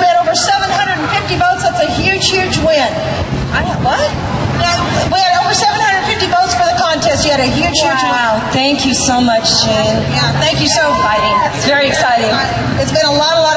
We had over 750 votes. That's a huge, huge win. I what? We had over 750 votes for the contest. You had a huge, wow. huge win. Wow, thank you so much, Shane. Yeah, thank you so much. It's very exciting. It's been a lot, a lot.